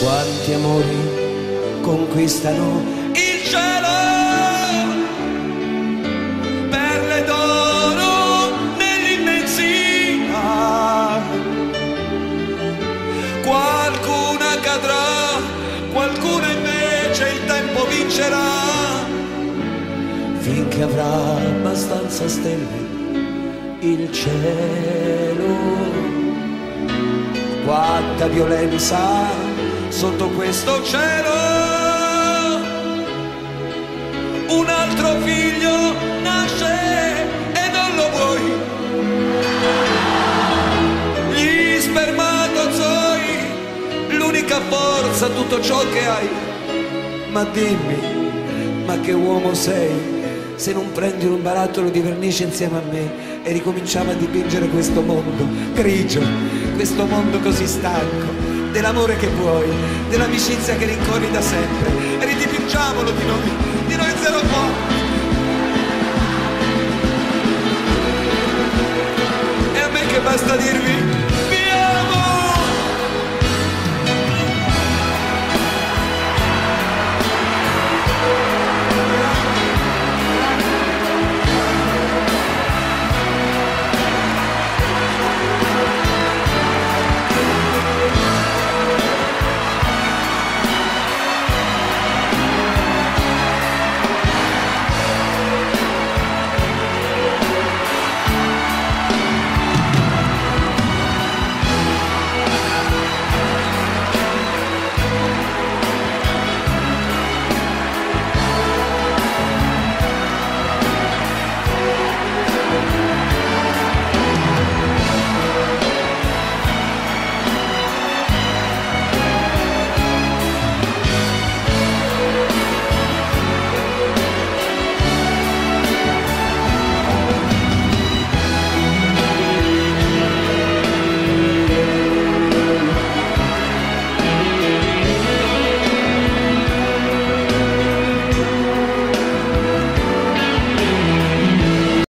Quanti amori conquistano il cielo, perle d'oro nell'immensità. Qualcuna cadrà, qualcuna invece il tempo vincerà, finché avrà abbastanza stelle il cielo. Quanta violenza sotto questo cielo. Un altro figlio nasce e non lo vuoi. Gli spermatozoi, l'unica forza, tutto ciò che hai. Ma dimmi, ma che uomo sei? Se non prendi un barattolo di vernice insieme a me e ricominciamo a dipingere questo mondo grigio, questo mondo così stanco, dell'amore che vuoi, dell'amicizia che rincorri da sempre, e ridipingiamolo di noi, di noi zero qua. E a me che basta dirvi